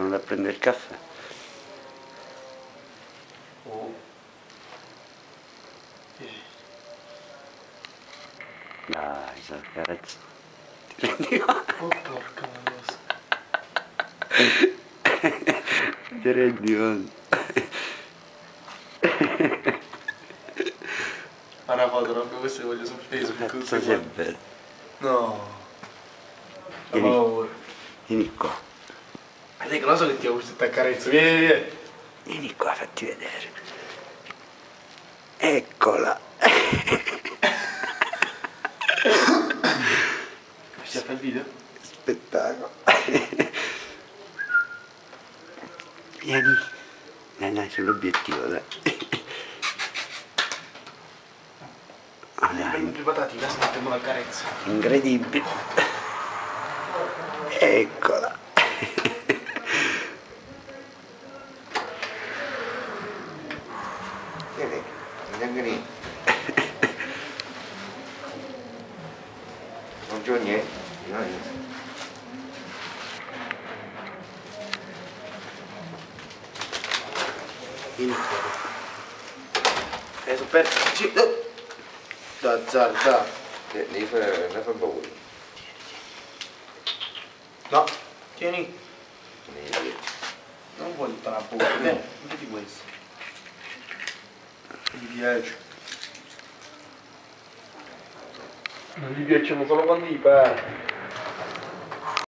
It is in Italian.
Sono da prendere il caffè. Oh. Dai, sono carezza. Ti rendi conto? Oh porca cosa. Ti rendi conto? Fa una foto, Robby, queste voglio su Facebook. Cazzo sei guarda. bello. No. Vieni. Vieni qua. Ma te che lo so che ti ho carezza. Vieni, vieni, vieni. Vieni qua, fatti vedere. Eccola. Ci fai il video? Spettacolo. Vieni. Dai, dai, sull'obiettivo, dai. Dai, due patatine, aspettiamo la carezza. incredibile. Eccola. Vieni, andiamo lì. Buongiorno, eh? No, Vieni. Eh, sono per... Ci... oh. Da, zar, da. eh, devi fare una fa paura. No. Tieni. Non voglio tutta la bocca. Vedi questo. Mi piace. Non gli piacciono solo quando gli pare.